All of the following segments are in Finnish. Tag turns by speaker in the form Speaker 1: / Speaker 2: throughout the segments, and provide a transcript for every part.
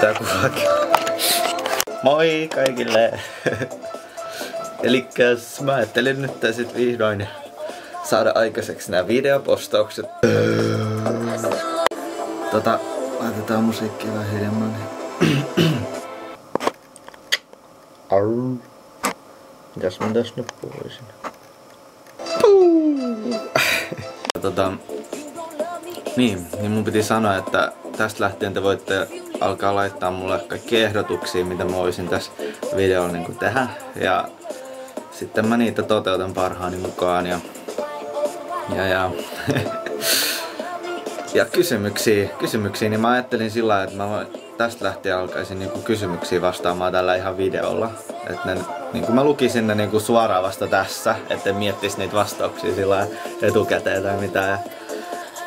Speaker 1: Tää kuvaakin. Moi kaikille! Elikkäs mä ajattelin nyt sit vihdoin saada aikaiseksi nämä videopostaukset. Tota, laitetaan musiikkia vähän hiljemmin. Mitäs mä tässä nyt puhuisin? tota, niin, niin mun piti sanoa, että tästä lähtien te voitte alkaa laittaa mulle kaikki ehdotuksia, mitä mä voisin tässä videolla niin tehdä. Ja sitten mä niitä toteutan parhaani mukaan. Ja, ja, ja, ja kysymyksiä, kysymyksiä, niin mä ajattelin sillä lailla, että mä tästä lähtien alkaisin niin kysymyksiä vastaamaan tällä ihan videolla. Että ne, niin kuin mä lukisin ne niin kuin suoraan vasta tässä, etten miettis niitä vastauksia sillä etukäteen tai mitään.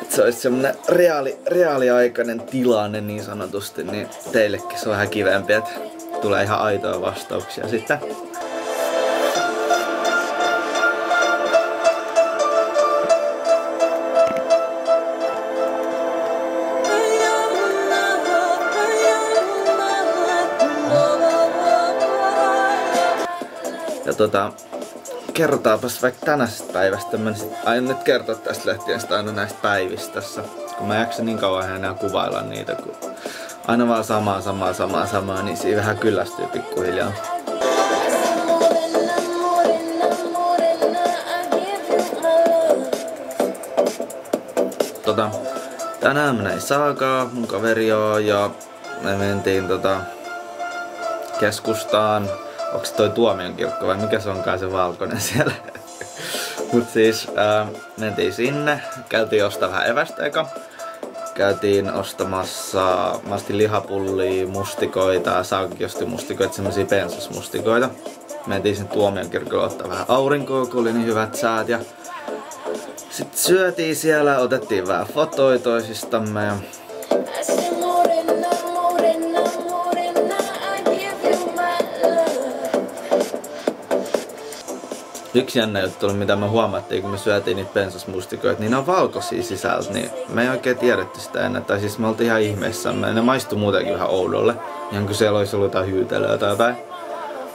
Speaker 1: Se olisi semmonen reaali, reaaliaikainen tilanne niin sanotusti, niin teillekin se on vähän kivempi, että tulee ihan aitoja vastauksia sitten. Ja tota, kerrotaapas vaikka tänästä päivästä. Mä aion nyt kertoa tästä lähtien aina näistä päivistä tässä. Kun mä jaksan niin kauan enää kuvailla niitä, kun aina vaan samaa, samaa, samaa, samaa, niin siinä vähän kyllästyy pikkuhiljaa. Tota, tänään mä näin Saakaa, mun kaveria, ja me mentiin tota, keskustaan Onks toi Tuomion kirkko vai mikä se onkaan se valkoinen siellä? Mut siis ää, mentiin sinne, käytiin ostaa vähän evästä eka. Käytiin ostamassa, mä ostin lihapullia, mustikoita, Saakakin osti mustikoita, semmosia pensasmustikoita. Mentiin sinne Tuomion kirkolle ottaa vähän aurinkoa, kun oli niin hyvät säät ja sitten syötiin siellä, otettiin vähän fotoja toisistamme ja Yksi jännä juttu oli, mitä me huomattiin, kun me syötiin niitä pensasmustikoita, niin ne on valkoisia sisältä, niin me ei oikein tiedetty sitä ennen. Tai siis me oltiin ihan ihmeissämme. Ne maistui muutenkin vähän oudolle. Ihan kuin siellä olisi ollut jotain hyytelöä tai jotain.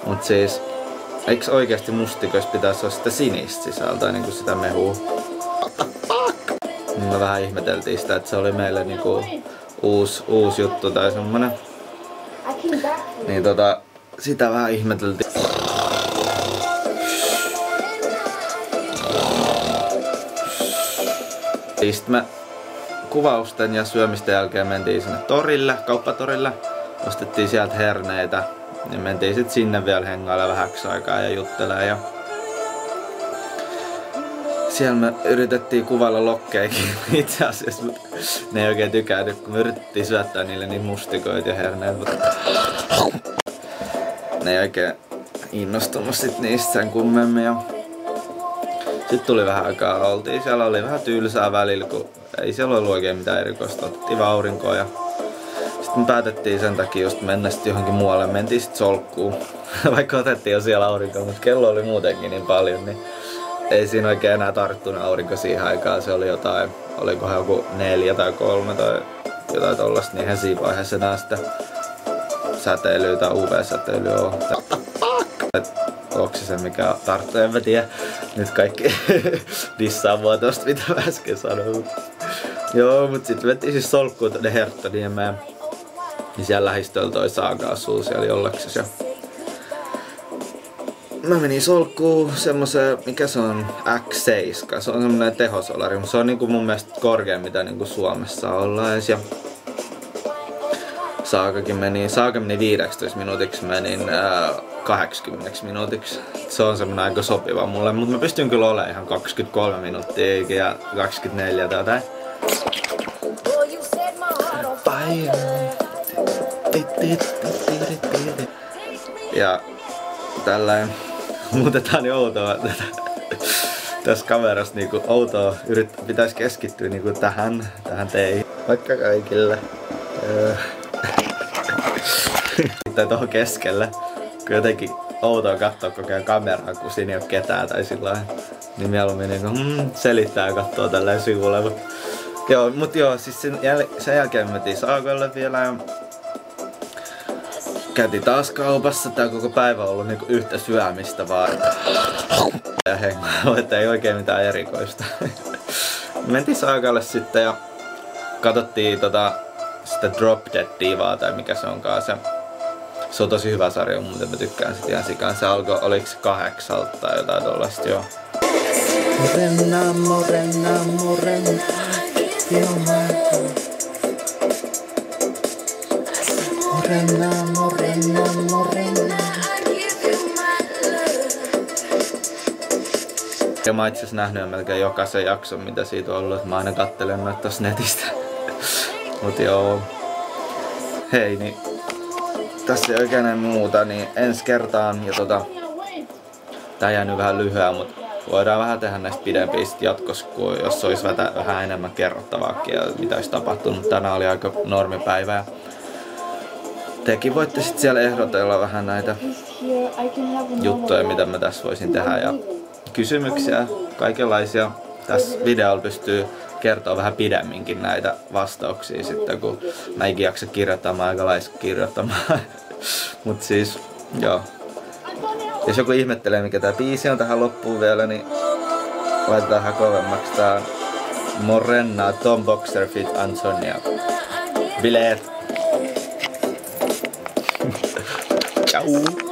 Speaker 1: Mut siis, eikö oikeasti mustikoissa pitäisi olla sitä sinistä sisältöä, niin kuin sitä mehua? Niin me vähän ihmeteltiin sitä, että se oli meille niinku uusi, uusi juttu tai semmonen. Niin tota, sitä vähän ihmeteltiin. Sitten me kuvausten ja syömisten jälkeen mentiin sinne torille, kauppatorille. Ostettiin sieltä herneitä. Ja mentiin sitten sinne vielä hengailla vähäksi aikaa ja juttelee. Ja siellä me yritettiin kuvailla lokkeikin itse asiassa, mutta ne ei oikein tykännyt, kun me yritettiin syöttää niille niin mustikoita ja herneitä. Mutta ne ei oikein innostunut sit niistä sen kummemmin. Ja sitten tuli vähän aikaa, oltiin siellä, oli vähän tylsää välillä, kun ei siellä ollut oikein mitään erikoista. Otettiin vaan aurinkoa ja sitten me päätettiin sen takia just mennä sitten johonkin muualle. Mentiin sitten solkkuun, vaikka otettiin jo siellä aurinkoa, mutta kello oli muutenkin niin paljon, niin ei siinä oikein enää tarttunut aurinko siihen aikaan. Se oli jotain, olikohan joku neljä tai kolme tai jotain tollasta, niin eihän siinä vaiheessa enää sitä säteilyä tai UV-säteilyä on onko se se mikä tarttuu, en mä tiedä. Nyt kaikki dissaa mua tosta, mitä mä äsken sanoin. Joo, mut sit mentiin siis solkkuun tonne Herttoniemeen. Niin siellä lähistöllä toi Saaga asuu siellä jollaksis ja mä menin solkkuun semmoiseen, mikä se on, X7. Se on semmonen tehosolari, mutta se on niinku mun mielestä korkein mitä niinku Suomessa ollaan. Ja Saakakin meni, Saaka meni 15 minuutiksi, menin ää, 80 minuutiksi. Se on semmonen aika sopiva mulle, mutta mä pystyn kyllä olemaan ihan 23 minuuttia ja 24 tai jotain. Ja tällainen muutetaan niin outoa tätä tässä kamerassa niinku outoa yrit, pitäisi keskittyä niinku tähän, tähän teihin. Vaikka kaikille. tai tuohon keskelle kun jotenkin outoa katsoa koko ajan kameraa, kun siinä ei ole ketään tai sillä Niin mieluummin niin mm, selittää ja katsoo tälleen sivulle. Mut, joo, mut joo, siis sen, jäl- sen jälkeen mentiin Saakolle vielä ja käytiin taas kaupassa. Tää koko päivä on ollut niinku yhtä syömistä vaan. Ja hengailu, että ei oikein mitään erikoista. Mentiin saakalle sitten ja katsottiin tota, sitä Drop Dead Divaa tai mikä se onkaan se. Se on tosi hyvä sarja, mutta mä tykkään sitä ihan sikaan. Se alkoi, oliks kahdeksalta tai jotain tollasta, joo. Morena, morena, morena, Morena, morena, morena. Ja mä itse nähnyt melkein jokaisen jakson, mitä siitä on ollut. Mä aina kattelen noita tossa netistä. Mut joo. Hei, niin tässä ei oikein muuta, niin ensi kertaan. Ja tota, tää jäänyt vähän lyhyeä, mutta voidaan vähän tehdä näistä pidempiä jatkossa, kun jos olisi vähän enemmän kerrottavaakin ja mitä olisi tapahtunut. Tänään oli aika normipäivä ja tekin voitte sitten siellä ehdotella vähän näitä juttuja, mitä mä tässä voisin tehdä ja kysymyksiä, kaikenlaisia. Tässä videolla pystyy kertoa vähän pidemminkin näitä vastauksia sitten, kun mä ikin jaksa kirjoittamaan, aika kirjoittamaan. Mut siis, joo. Jos joku ihmettelee, mikä tää biisi on tähän loppuun vielä, niin laitetaan vähän kovemmaksi. Tää on Morenna, Tom Boxer fit Antonia. Bileet! Ciao!